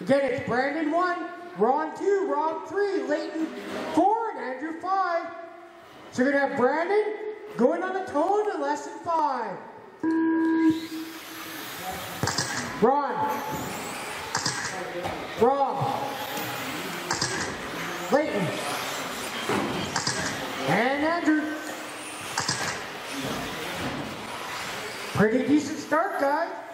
Again, it's Brandon one, Ron two, Ron three, Leighton four, and Andrew five. So you're gonna have Brandon going on the tone to lesson five. Ron. Rob. Leighton. And Andrew. Pretty decent start, guys.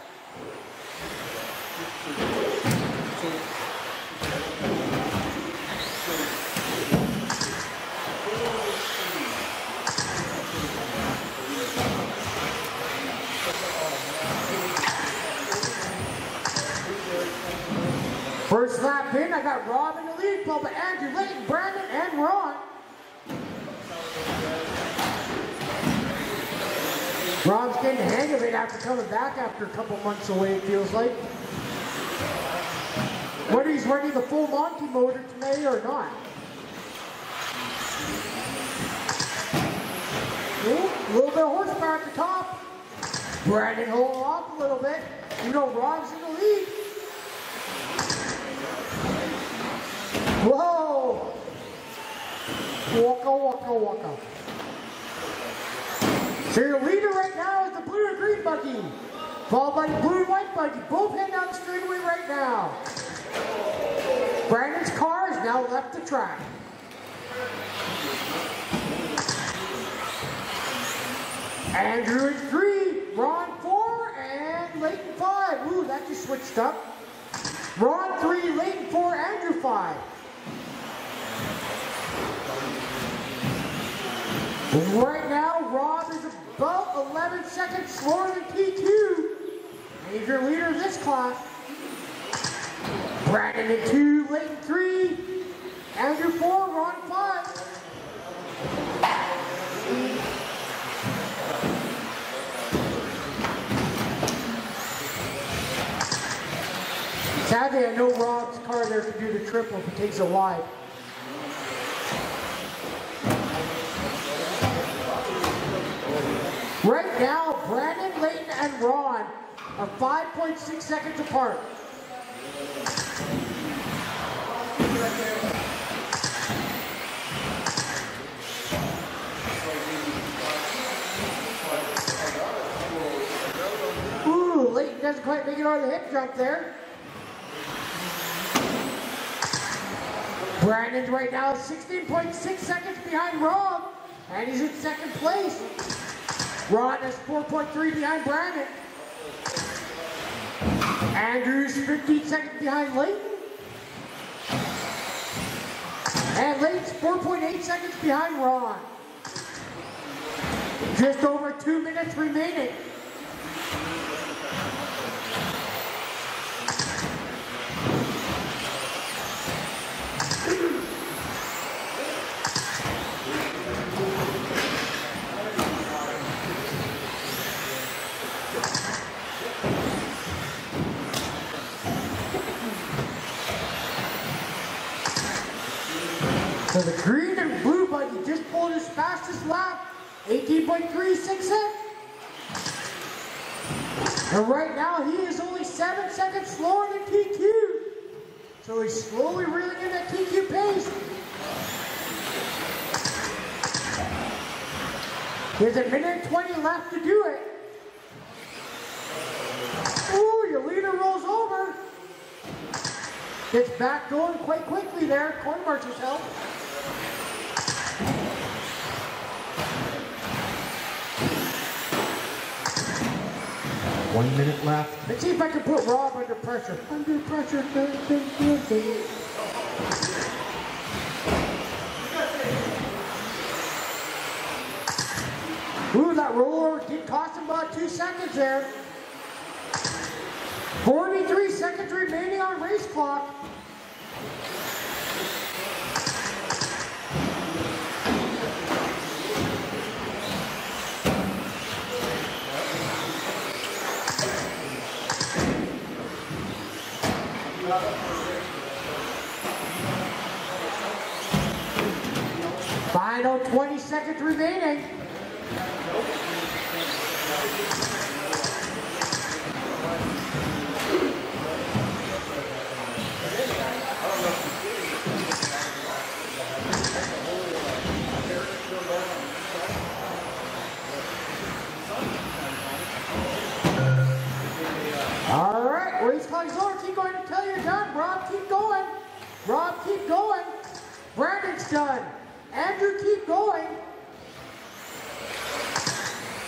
First lap in, I got Rob in the lead, followed by Andrew, Leighton, Brandon, and Ron. Rob's getting the hang of it after coming back after a couple months away, it feels like. Whether he's running the full Monty motor today or not. Ooh, a little bit of horsepower at the top. Brandon holding off a little bit. You know Rob's in the lead. Whoa! Waka, So your leader right now is the blue and green buggy, followed by the blue and white buggy. Both heading down the straightaway right now. Brandon's car has now left the track. Andrew is three, Ron four, and Leighton five. Ooh, that just switched up. Ron three, Leighton four, Andrew five. Right now, Rob is about 11 seconds slower than P2. He's your leader of this class. Brandon in two, Leighton three, Andrew four, Ron five. Sadly, I know Rob's car there to do the triple if he takes a wide. Right now, Brandon, Leighton, and Ron are 5.6 seconds apart. Ooh, Leighton doesn't quite make it on the hip jump there. Brandon's right now 16.6 seconds behind Rob, and he's in second place. Ron is 4.3 behind Brandon. Andrews 15 seconds behind Leighton. And Leighton's 4.8 seconds behind Ron. Just over two minutes remaining. So the green and blue buggy just pulled his fastest lap, 18.36 seconds. And right now he is only seven seconds slower than TQ. So he's slowly reeling in that TQ pace. There's a minute and 20 left to do it. Ooh, your leader rolls over. Gets back going quite quickly there. Corn help. One minute left. Let's see if I can put Rob under pressure. Under pressure. Ooh, that roller did cost him about two seconds there. 43 seconds remaining on race clock. Final 20 seconds remaining. Going. Rob, keep going. Brandon's done. Andrew, keep going.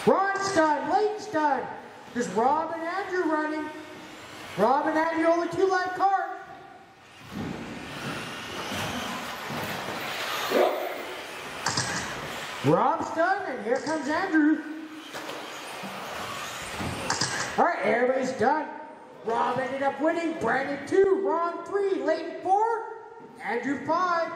Ron's done. Layton's done. There's Rob and Andrew running. Rob and Andrew, only two left cars. Rob's done, and here comes Andrew. All right, everybody's done. Rob ended up winning. Brandon two, Ron three, Layton four, Andrew five.